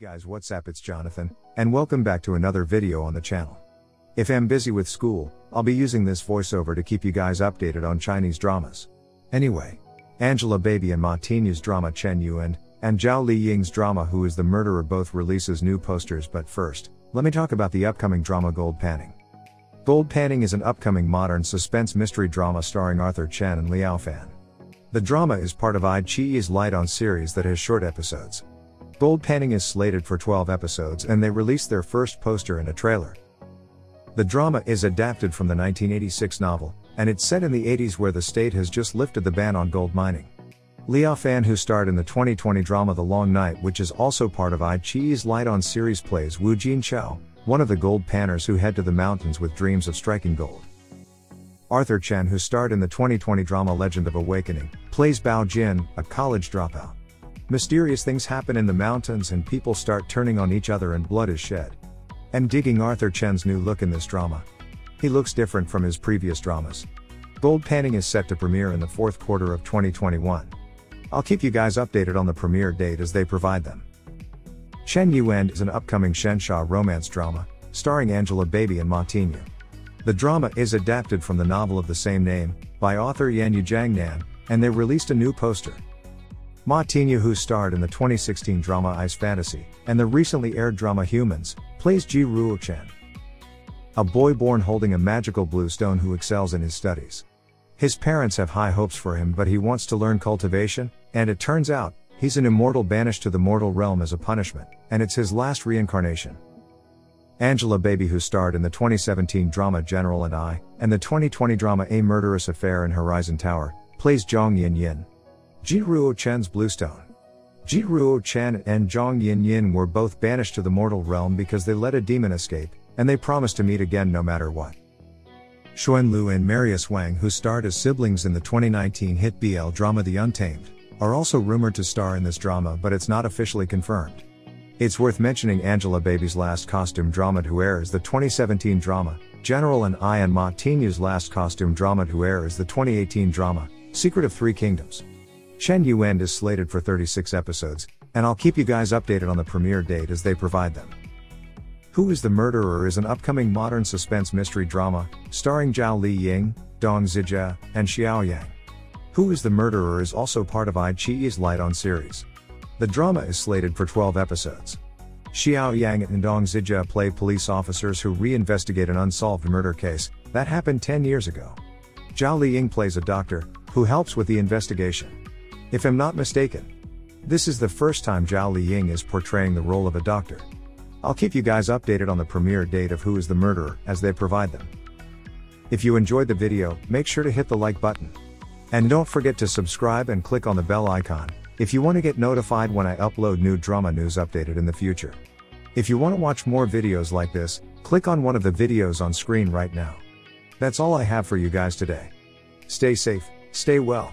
guys, what's up? It's Jonathan, and welcome back to another video on the channel. If I'm busy with school, I'll be using this voiceover to keep you guys updated on Chinese dramas. Anyway, Angelababy and Ma drama Chen Yuan, and Zhao Li Ying's drama Who is the Murderer both releases new posters but first, let me talk about the upcoming drama Gold Panning. Gold Panning is an upcoming modern suspense mystery drama starring Arthur Chen and Liao Fan. The drama is part of iQIYI's Light On series that has short episodes. Gold Panning is slated for 12 episodes and they released their first poster and a trailer. The drama is adapted from the 1986 novel, and it's set in the 80s where the state has just lifted the ban on gold mining. Liao Fan, who starred in the 2020 drama The Long Night, which is also part of iQIYI's Light On series, plays Wu Jin Chao, one of the gold panners who head to the mountains with dreams of striking gold. Arthur Chen, who starred in the 2020 drama Legend of Awakening, plays Bao Jin, a college dropout. Mysterious things happen in the mountains and people start turning on each other and blood is shed. And digging Arthur Chen's new look in this drama. He looks different from his previous dramas. Gold Panning is set to premiere in the fourth quarter of 2021. I'll keep you guys updated on the premiere date as they provide them. Chen Yuan is an upcoming xianxia romance drama, starring Angelababy and Ma Tianyu. The drama is adapted from the novel of the same name, by author Yanyu Jiangnan, and they released a new poster. Ma Tianyu, who starred in the 2016 drama Ice Fantasy, and the recently aired drama Humans, plays Ji Ruo Chen. A boy born holding a magical blue stone who excels in his studies. His parents have high hopes for him, but he wants to learn cultivation, and it turns out, he's an immortal banished to the mortal realm as a punishment, and it's his last reincarnation. Angelababy who starred in the 2017 drama General and I, and the 2020 drama A Murderous Affair in Horizon Tower, plays Zhang Yin Yin. Ji Ruo Chen's Bluestone. Ji Ruo Chen and Zhang Yin Yin were both banished to the mortal realm because they let a demon escape, and they promised to meet again no matter what. Xuan Lu and Marius Wang, who starred as siblings in the 2019 hit BL drama The Untamed, are also rumored to star in this drama, but it's not officially confirmed. It's worth mentioning Angelababy's last costume drama to air is the 2017 drama, General and I and Ma Tianyu's last costume drama to air is the 2018 drama, Secret of Three Kingdoms. Chen Yuan is slated for 36 episodes, and I'll keep you guys updated on the premiere date as they provide them. Who is the Murderer is an upcoming modern suspense mystery drama, starring Zhao Li Ying, Dong Zijia, and Xiao Yang. Who is the Murderer is also part of iQIYI's Light On series. The drama is slated for 12 episodes. Xiao Yang and Dong Zijia play police officers who reinvestigate an unsolved murder case that happened 10 years ago. Zhao Li Ying plays a doctor who helps with the investigation. If I'm not mistaken. This is the first time Zhao Li Ying is portraying the role of a doctor. I'll keep you guys updated on the premiere date of Who is the Murderer as they provide them. If you enjoyed the video, make sure to hit the like button. And don't forget to subscribe and click on the bell icon if you want to get notified when I upload new drama news updated in the future. If you want to watch more videos like this, click on one of the videos on screen right now. That's all I have for you guys today. Stay safe, stay well,